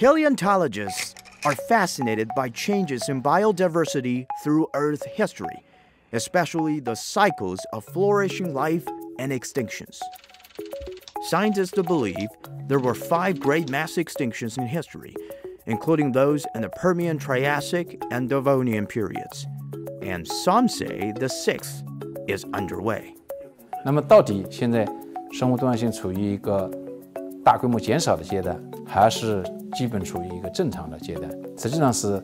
Paleontologists are fascinated by changes in biodiversity through Earth history, especially the cycles of flourishing life and extinctions. Scientists believe there were five great mass extinctions in history, including those in the Permian Triassic and Devonian periods. And some say the sixth is underway. 那么，到底现在生物多样性处于一个大规模减少的阶段，还是 基本处于一个正常的阶段？实际上是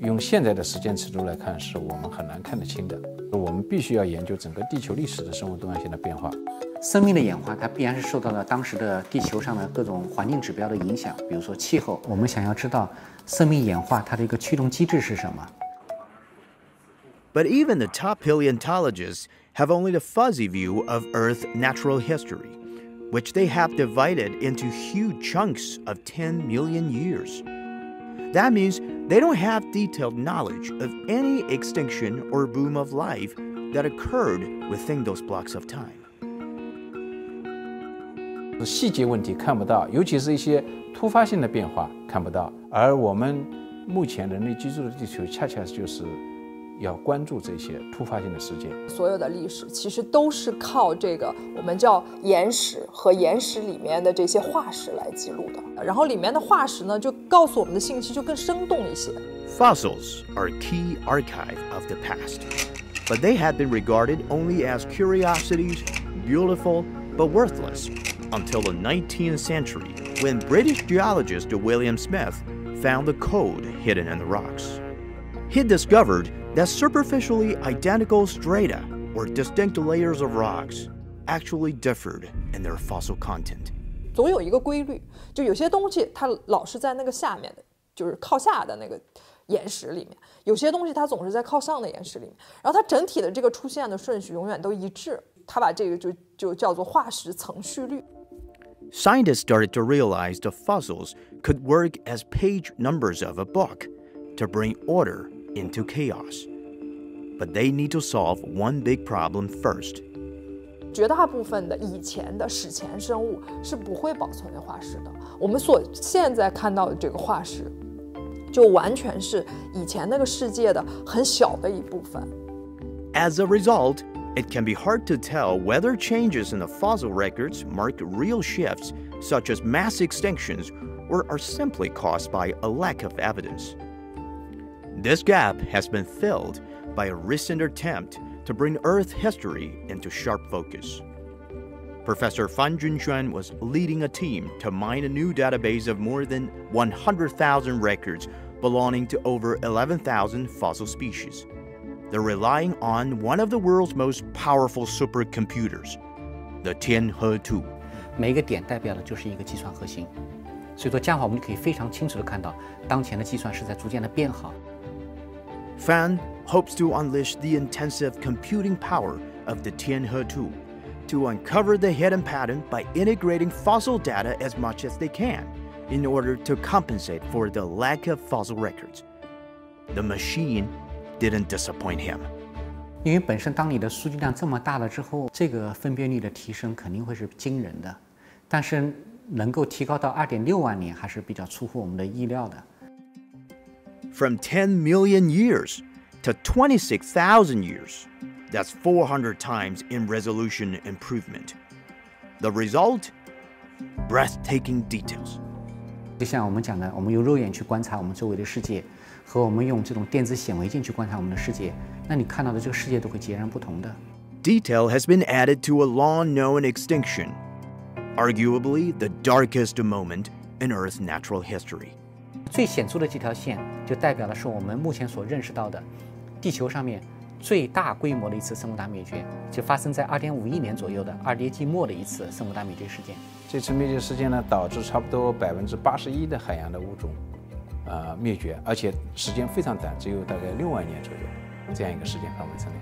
用现在的时间尺度来看，是我们很难看得清的。我们必须要研究整个地球历史的生物多样性的变化。生命的演化，它必然是受到了当时的地球上的各种环境指标的影响，比如说气候。我们想要知道生命演化它的一个驱动机制是什么。But even the top paleontologists have only the fuzzy view of Earth's natural history, which they have divided into huge chunks of 10 million years. That means they don't have detailed knowledge of any extinction or boom of life that occurred within those blocks of time. 细节问题看不到，尤其是一些突发性的变化看不到。而我们目前人类居住的地球，恰恰就是 要关注这些突发性的事件。所有的历史其实都是靠这个我们叫岩石和岩石里面的这些化石来记录的。然后里面的化石呢，就告诉我们的信息就更生动一些。Fossils are a key archive of the past, but they had been regarded only as curiosities, beautiful but worthless. until the 19th century when British geologist William Smith found the code hidden in the rocks. He discovered that superficially identical strata or distinct layers of rocks actually differed in their fossil content. 总有一个规律，就有些东西它老是在那个下面的，就是靠下的那个岩石里面；有些东西它总是在靠上的岩石里面。然后它整体的这个出现的顺序永远都一致。它把这个就就叫做化石层序率。Scientists started to realize the fossils could work as page numbers of a book to bring order into chaos. But they need to solve one big problem first. 绝大部分的以前的史前生物是不会保存的化石的。我们所现在看到的这个化石，就完全是以前那个世界的很小的一部分。As a result, it can be hard to tell whether changes in the fossil records mark real shifts, such as mass extinctions, or are simply caused by a lack of evidence. This gap has been filled by a recent attempt to bring Earth history into sharp focus. Professor Fan Junxuan was leading a team to mine a new database of more than 100,000 records belonging to over 11,000 fossil species. They're relying on one of the world's most powerful supercomputers, the Tianhe-2. 每个点代表的就是一个计算核心，所以说这样的话，我们就可以非常清楚的看到，当前的计算是在逐渐的变好。Fan hopes to unleash the intensive computing power of the Tianhe-2 to uncover the hidden pattern by integrating fossil data as much as they can in order to compensate for the lack of fossil records. The machine didn't disappoint him. 因为本身当你的数据量这么大了之后，这个分辨率的提升肯定会是惊人的，但是能够提高到二点六万年还是比较出乎我们的意料的。 From 10 million years to 26,000 years, that's 400 times in resolution improvement. The result? Breathtaking details. 就像我们讲的，我们用肉眼去观察我们周围的世界，和我们用这种电子显微镜去观察我们的世界，那你看到的这个世界都会截然不同的。Detail has been added to a long-known extinction, arguably the darkest moment in Earth's natural history. 最显著的这条线就代表的是我们目前所认识到的地球上面最大规模的一次生物大灭绝，就发生在2.5亿年左右的二叠纪末的一次生物大灭绝事件。这次灭绝事件呢，导致差不多百分之八十一的海洋的物种呃灭绝，而且时间非常短，只有大概六万年左右这样一个时间范围之内。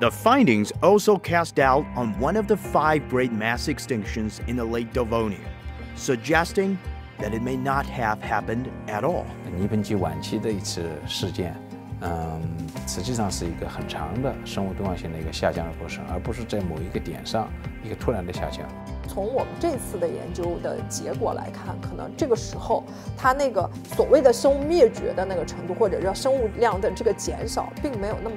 The findings also cast doubt on one of the five great mass extinctions in the late Devonian, suggesting that it may not have happened at all. 泥盆纪晚期的一次事件，嗯，实际上是一个很长的生物多样性的一个下降的过程，而不是在某一个点上一个突然的下降。从我们这次的研究的结果来看，可能这个时候它那个所谓的生物灭绝的那个程度，或者叫生物量的这个减少，并没有那么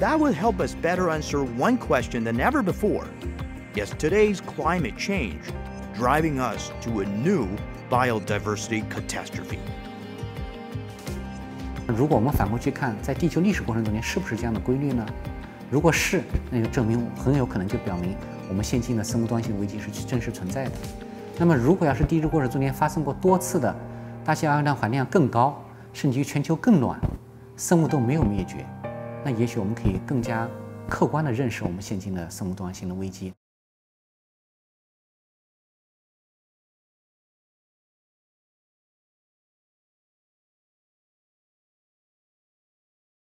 That would help us better answer one question than ever before Is today's climate change driving us to a new biodiversity catastrophe? 如果我们反过去看，在地球历史过程中间是不是这样的规律呢？如果是，那就证明很有可能就表明我们现今的生物多样性危机是真实存在的。那么，如果要是地质过程中间发生过多次的大气二氧化碳量更高，甚至于全球更暖，生物都没有灭绝， 那也许我们可以更加客观地认识我们现今的生物多样性的危机。